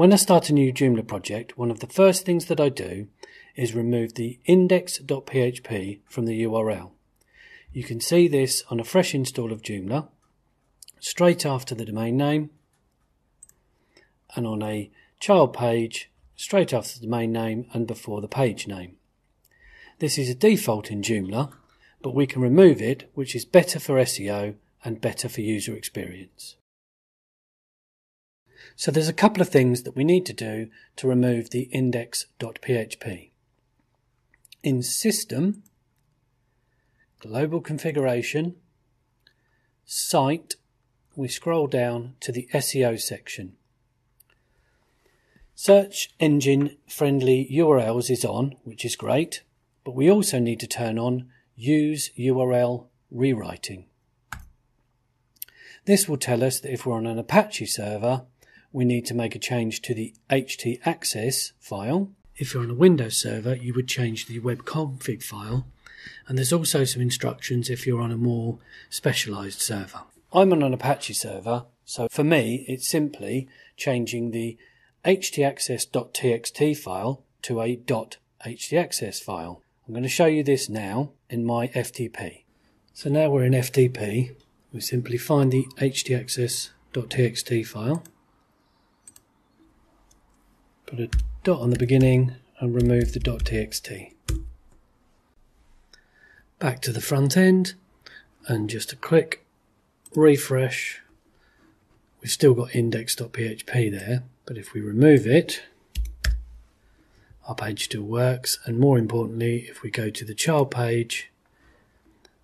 When I start a new Joomla project, one of the first things that I do is remove the index.php from the URL. You can see this on a fresh install of Joomla, straight after the domain name, and on a child page, straight after the domain name and before the page name. This is a default in Joomla, but we can remove it, which is better for SEO and better for user experience. So there's a couple of things that we need to do to remove the index.php. In System, Global Configuration, Site, we scroll down to the SEO section. Search engine friendly URLs is on, which is great, but we also need to turn on Use URL Rewriting. This will tell us that if we're on an Apache server, we need to make a change to the htaccess file. If you're on a Windows server, you would change the webconfig file. And there's also some instructions if you're on a more specialized server. I'm on an Apache server, so for me, it's simply changing the htaccess.txt file to a .htaccess file. I'm going to show you this now in my FTP. So now we're in FTP, we simply find the htaccess.txt file put a dot on the beginning and remove the .txt. Back to the front end and just a quick refresh. We've still got index.php there, but if we remove it, our page still works. And more importantly, if we go to the child page,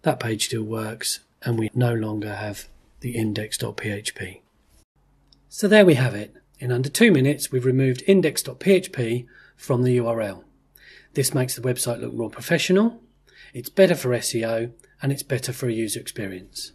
that page still works and we no longer have the index.php. So there we have it. In under two minutes, we've removed index.php from the URL. This makes the website look more professional, it's better for SEO, and it's better for a user experience.